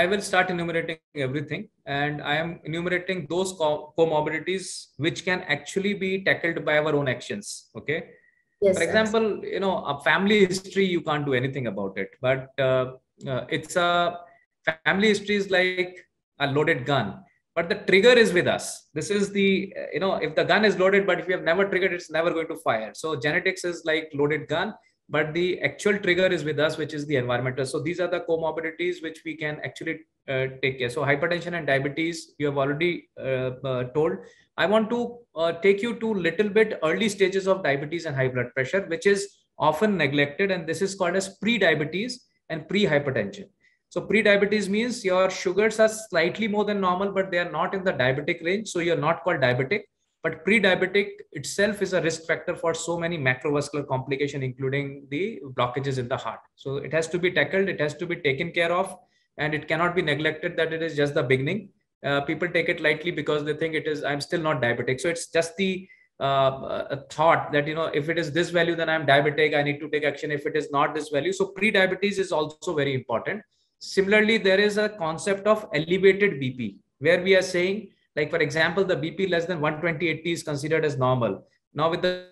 I will start enumerating everything, and I am enumerating those co- comorbidities which can actually be tackled by our own actions. Okay. Yes, For example, you know, a family history you can't do anything about it, but uh, uh, it's a family history is like a loaded gun, but the trigger is with us. This is the you know, if the gun is loaded, but if you have never triggered, it's never going to fire. So genetics is like loaded gun but the actual trigger is with us which is the environmental. So these are the comorbidities which we can actually uh, take care. So hypertension and diabetes you have already uh, uh, told. I want to uh, take you to little bit early stages of diabetes and high blood pressure which is often neglected. And this is called as pre-diabetes and pre-hypertension. So pre-diabetes means your sugars are slightly more than normal but they are not in the diabetic range. So you're not called diabetic but pre-diabetic itself is a risk factor for so many macrovascular complication, including the blockages in the heart. So it has to be tackled, it has to be taken care of, and it cannot be neglected that it is just the beginning. Uh, people take it lightly because they think it is, I'm still not diabetic. So it's just the uh, thought that, you know, if it is this value, then I'm diabetic, I need to take action. If it is not this value. So pre-diabetes is also very important. Similarly, there is a concept of elevated BP where we are saying like for example, the BP less than 120 is considered as normal. Now with the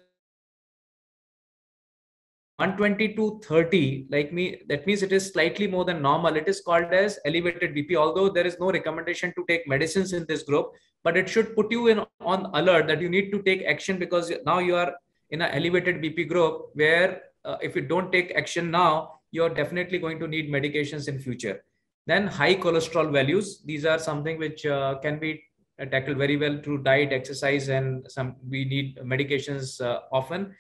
120 to 30 like me that means it is slightly more than normal. It is called as elevated bp although there is no recommendation to take medicines in this group but it should put you in on alert that you need to take action because now you are in an elevated bp group where uh, if you don't take action now you're definitely going to need medications in future. Then high cholesterol values. These are something which uh, can be tackled very well through diet, exercise, and some we need medications uh, often.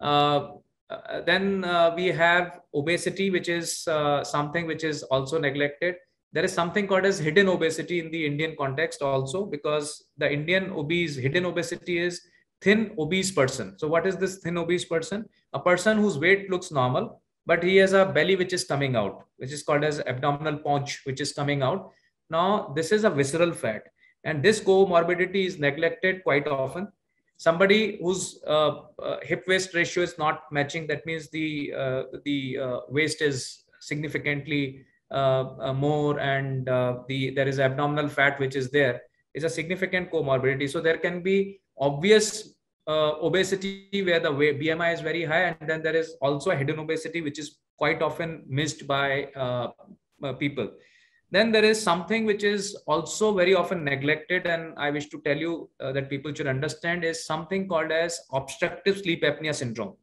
Uh, uh then uh, we have obesity, which is uh, something which is also neglected. There is something called as hidden obesity in the Indian context also, because the Indian obese hidden obesity is thin obese person. So what is this thin obese person? A person whose weight looks normal, but he has a belly which is coming out, which is called as abdominal paunch, which is coming out. Now this is a visceral fat and this comorbidity is neglected quite often. Somebody whose uh, uh, hip waist ratio is not matching, that means the, uh, the uh, waist is significantly uh, uh, more and the, there is abdominal fat which is there, is a significant comorbidity. So there can be obvious obesity where the BMI is very high, and then there is also a hidden obesity which is quite often missed by people. Then there is something which is also very often neglected, and I wish to tell you uh, that people should understand is something called as obstructive sleep apnea syndrome.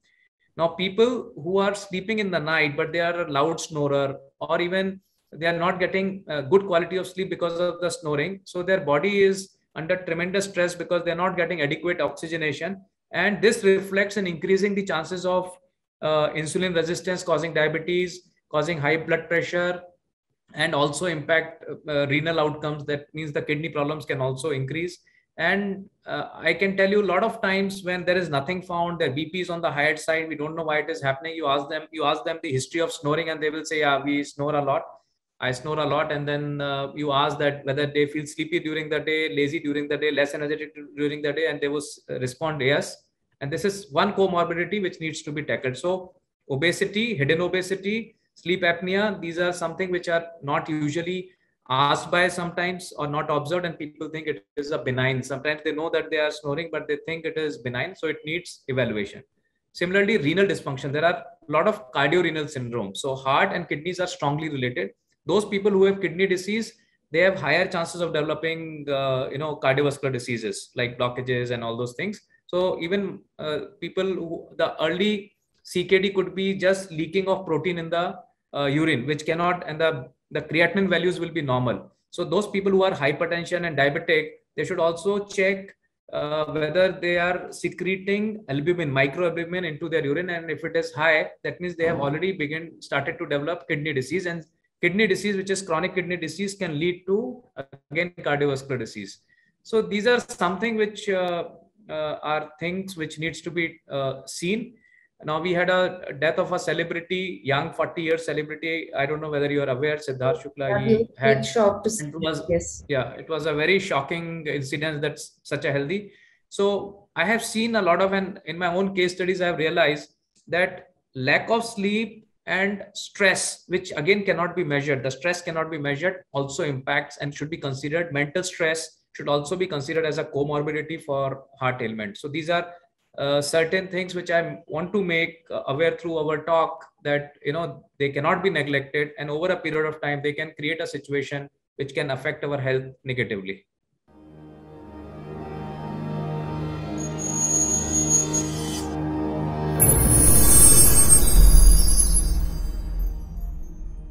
Now, people who are sleeping in the night, but they are a loud snorer, or even they are not getting a good quality of sleep because of the snoring. So their body is under tremendous stress because they're not getting adequate oxygenation. And this reflects in increasing the chances of uh, insulin resistance, causing diabetes, causing high blood pressure, and also impact uh, renal outcomes. That means the kidney problems can also increase. And uh, I can tell you a lot of times when there is nothing found, their BP is on the higher side. We don't know why it is happening. You ask them, you ask them the history of snoring, and they will say, "Yeah, we snore a lot." I snore a lot, and then uh, you ask that whether they feel sleepy during the day, lazy during the day, less energetic during the day, and they will respond yes. And this is one comorbidity which needs to be tackled. So obesity, hidden obesity, sleep apnea these are something which are not usually asked by sometimes or not observed and people think it is a benign. Sometimes they know that they are snoring but they think it is benign so it needs evaluation. Similarly renal dysfunction. There are a lot of cardiorenal syndrome. So heart and kidneys are strongly related. Those people who have kidney disease they have higher chances of developing uh, you know cardiovascular diseases like blockages and all those things. So even uh, people who the early CKD could be just leaking of protein in the uh, urine, which cannot, and the, the creatinine values will be normal. So those people who are hypertension and diabetic, they should also check uh, whether they are secreting albumin, microalbumin into their urine. And if it is high, that means they have already begun, started to develop kidney disease. And kidney disease, which is chronic kidney disease, can lead to, again, cardiovascular disease. So these are something which uh, uh, are things which needs to be uh, seen now we had a death of a celebrity, young 40 year celebrity. I don't know whether you are aware, Siddharth Shukla. Yeah, he had shocked. It was, yes. Yeah, it was a very shocking incident. That's such a healthy. So I have seen a lot of, and in my own case studies, I have realized that lack of sleep and stress which again cannot be measured the stress cannot be measured also impacts and should be considered mental stress should also be considered as a comorbidity for heart ailment so these are uh, certain things which i want to make aware through our talk that you know they cannot be neglected. And over a period of time they can create a situation which can affect our health negatively